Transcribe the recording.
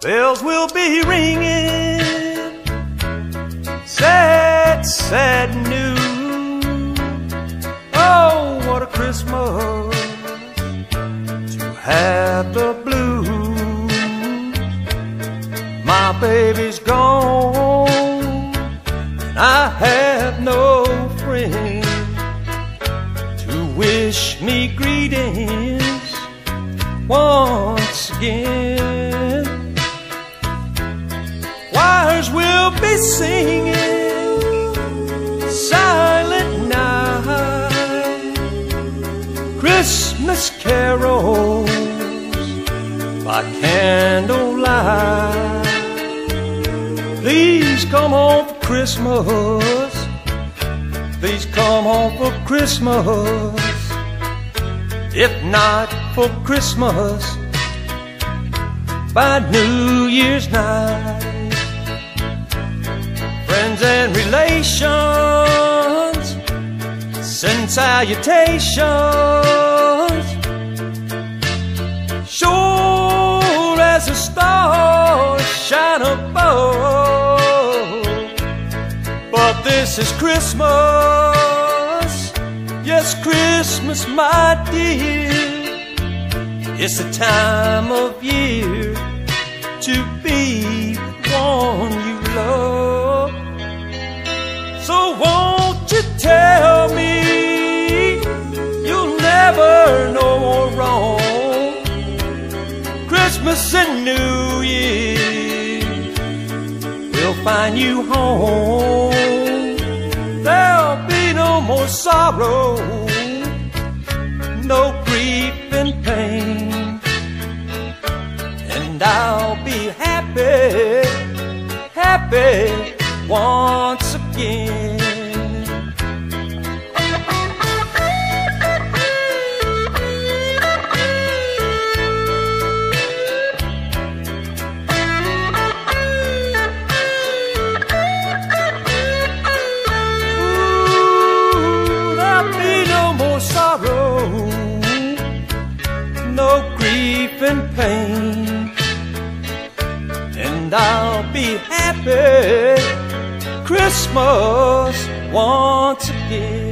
bells will be ringing. Sad, sad news. Oh, what a Christmas to have the blues. My baby's gone, and I have no friend to wish me greetings once again. Be singing silent night, Christmas carols by candlelight. Please come home for Christmas. Please come home for Christmas. If not for Christmas, by New Year's night. Friends and relations send salutations. Sure as the stars shine above. But this is Christmas. Yes, Christmas, my dear. It's the time of year to be Christmas and New Year We'll find you home. There'll be no more sorrow, no grief and pain. And I'll be happy, happy once again. No grief and pain. And I'll be happy Christmas once again.